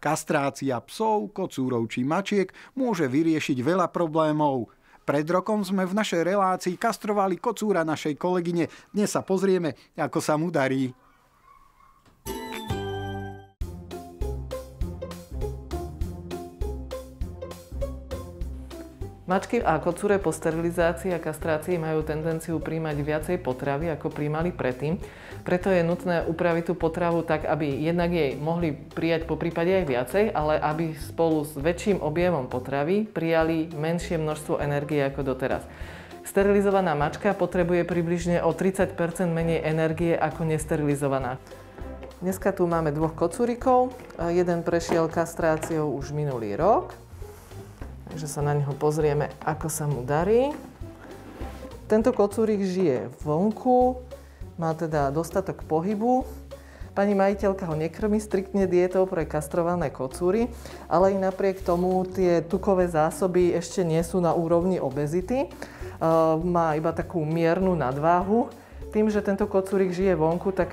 Kastrácia psov, kocúrov či mačiek môže vyriešiť veľa problémov. Pred rokom sme v našej relácii kastrovali kocúra našej kolegyne. Dnes sa pozrieme, ako sa mu darí. Mačky a kocúre po sterilizácii a kastrácii majú tendenciu príjmať viacej potravy, ako príjmali predtým. Preto je nutné upraviť tú potravu tak, aby jednak jej mohli prijať po prípade aj viacej, ale aby spolu s väčším objemom potravy prijali menšie množstvo energie ako doteraz. Sterilizovaná mačka potrebuje približne o 30% menej energie ako nesterilizovaná. Dneska tu máme dvoch kocúrikov. Jeden prešiel kastráciou už minulý rok, Takže sa na neho pozrieme, ako sa mu darí. Tento kocúrik žije vonku, má teda dostatok pohybu. Pani majiteľka ho nekrmi striktne dietou pre kastrované kocúry, ale i napriek tomu tie tukové zásoby ešte nie sú na úrovni obezity. Má iba takú miernu nadváhu. Tým, že tento kocúrik žije vonku, tak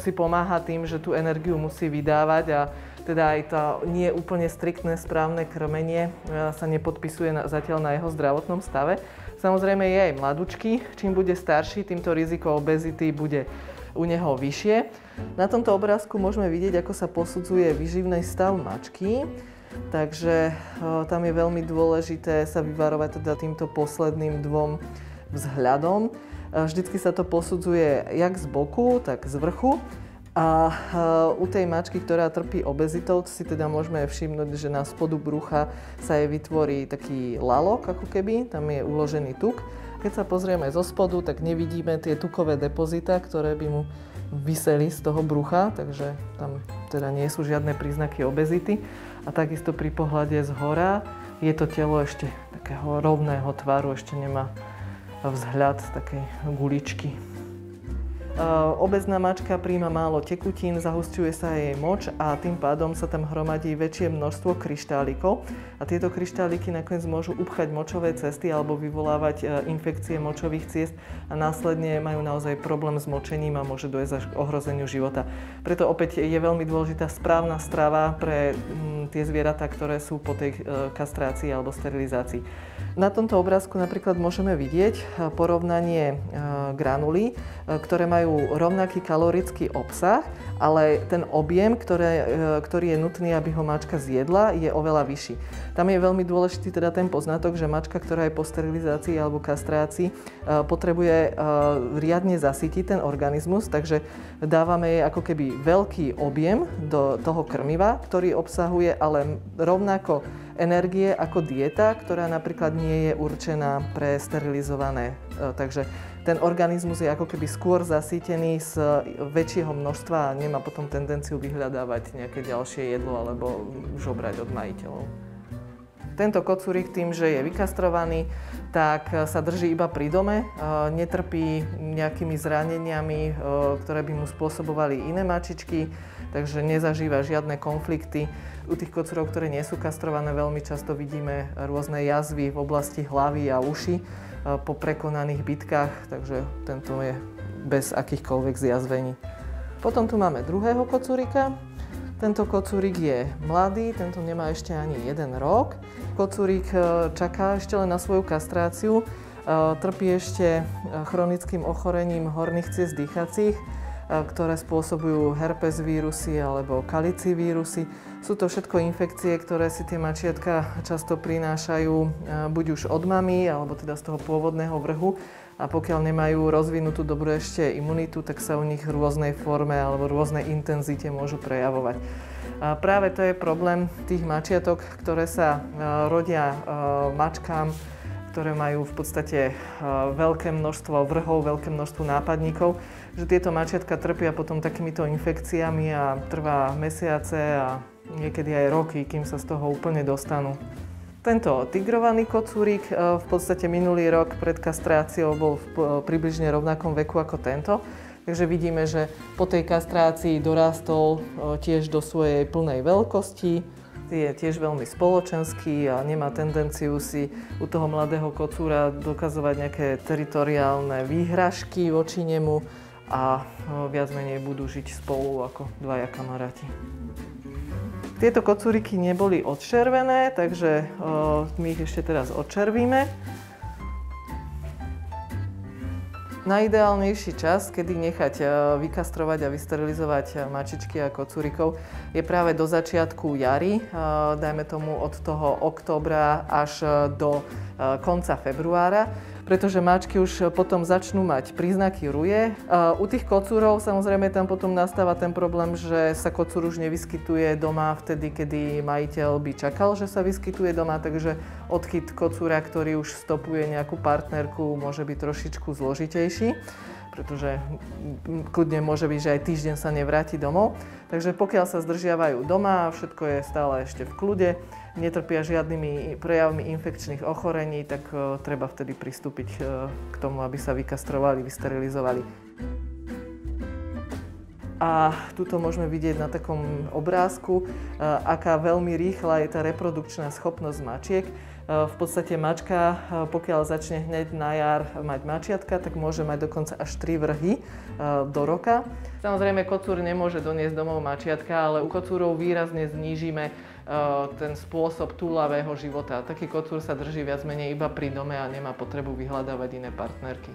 si pomáha tým, že tú energiu musí vydávať a teda aj to nie úplne striktné správne krmenie e, sa nepodpisuje zatiaľ na jeho zdravotnom stave. Samozrejme je aj mladúčky, čím bude starší, týmto riziko obezity bude u neho vyššie. Na tomto obrázku môžeme vidieť, ako sa posudzuje vyživný stav mačky. Takže e, tam je veľmi dôležité sa vyvarovať teda týmto posledným dvom vzhľadom. E, vždycky sa to posudzuje jak z boku, tak z vrchu. A u tej mačky, ktorá trpí obezitou, si teda môžeme všimnúť, že na spodu brucha sa jej vytvorí taký lalok, ako keby, tam je uložený tuk. Keď sa pozrieme zo spodu, tak nevidíme tie tukové depozita, ktoré by mu vyseli z toho brucha, takže tam teda nie sú žiadne príznaky obezity. A takisto pri pohľade z hora je to telo ešte takého rovného tvaru, ešte nemá vzhľad takej guličky. Eh, obezná mačka príjma málo tekutín, zahusťuje sa jej moč a tým pádom sa tam hromadí väčšie množstvo kryštálikov a tieto kryštáliky nakoniec môžu upchať močové cesty alebo vyvolávať eh, infekcie močových ciest a následne majú naozaj problém s močením a môže dojsť až k ohrozeniu života. Preto opäť je veľmi dôležitá správna strava pre mm, tie zvieratá, ktoré sú po tej eh, kastrácii alebo sterilizácii. Na tomto obrázku napríklad môžeme vidieť porovnanie granulí, ktoré majú rovnaký kalorický obsah, ale ten objem, ktoré, e, ktorý je nutný, aby ho mačka zjedla, je oveľa vyšší. Tam je veľmi dôležitý teda ten poznatok, že mačka, ktorá je po sterilizácii alebo kastrácii, e, potrebuje e, riadne zasytiť ten organizmus, takže dávame jej ako keby veľký objem do toho krmiva, ktorý obsahuje ale rovnako energie ako dieta, ktorá napríklad nie je určená pre sterilizované. Takže ten organizmus je ako keby skôr zasítený z väčšieho množstva a nemá potom tendenciu vyhľadávať nejaké ďalšie jedlo alebo žobrať od majiteľov. Tento kocúrik tým, že je vykastrovaný, tak sa drží iba pri dome, netrpí nejakými zraneniami, ktoré by mu spôsobovali iné mačičky, takže nezažíva žiadne konflikty. U tých kocúrov, ktoré nie sú kastrované, veľmi často vidíme rôzne jazvy v oblasti hlavy a uši po prekonaných bitkách, takže tento je bez akýchkoľvek zjazvení. Potom tu máme druhého kocúrika. Tento kocúrik je mladý, tento nemá ešte ani jeden rok. Kocúrik e, čaká ešte len na svoju kastráciu, e, trpí ešte chronickým ochorením horných ciest dýchacích, ktoré spôsobujú herpes vírusy alebo kalici vírusy. Sú to všetko infekcie, ktoré si tie mačiatka často prinášajú buď už od mamy, alebo teda z toho pôvodného vrhu. A pokiaľ nemajú rozvinutú dobrú ešte imunitu, tak sa u nich v rôznej forme alebo rôznej intenzite môžu prejavovať. A práve to je problém tých mačiatok, ktoré sa rodia mačkám, ktoré majú v podstate veľké množstvo vrhov, veľké množstvo nápadníkov, že tieto mačiatka trpia potom takýmito infekciami a trvá mesiace a niekedy aj roky, kým sa z toho úplne dostanú. Tento tigrovaný kocúrik e, v podstate minulý rok pred kastráciou bol v približne rovnakom veku ako tento. Takže vidíme, že po tej kastrácii dorástol e, tiež do svojej plnej veľkosti, je tiež veľmi spoločenský a nemá tendenciu si u toho mladého kocúra dokazovať nejaké teritoriálne výhražky voči nemu a viac menej budú žiť spolu ako dvaja kamaráti. Tieto kocúriky neboli odčervené, takže my ich ešte teraz odčervíme. Najideálnejší čas, kedy nechať vykastrovať a vysterilizovať mačičky a kocúrikov, je práve do začiatku jary, dajme tomu od toho októbra až do konca februára pretože mačky už potom začnú mať príznaky ruje. U tých kocúrov samozrejme tam potom nastáva ten problém, že sa kocúr už nevyskytuje doma vtedy, kedy majiteľ by čakal, že sa vyskytuje doma, takže odchyt kocúra, ktorý už stopuje nejakú partnerku, môže byť trošičku zložitejší pretože kľudne môže byť, že aj týždeň sa nevráti domov. Takže pokiaľ sa zdržiavajú doma všetko je stále ešte v kľude, netrpia žiadnymi prejavmi infekčných ochorení, tak uh, treba vtedy pristúpiť uh, k tomu, aby sa vykastrovali, vysterilizovali. A tuto môžeme vidieť na takom obrázku, uh, aká veľmi rýchla je tá reprodukčná schopnosť mačiek. V podstate mačka, pokiaľ začne hneď na jar mať mačiatka, tak môže mať dokonca až 3 vrhy do roka. Samozrejme, kocúr nemôže doniesť domov mačiatka, ale u kocúrov výrazne znížime ten spôsob túlavého života. Taký kocúr sa drží viac menej iba pri dome a nemá potrebu vyhľadávať iné partnerky.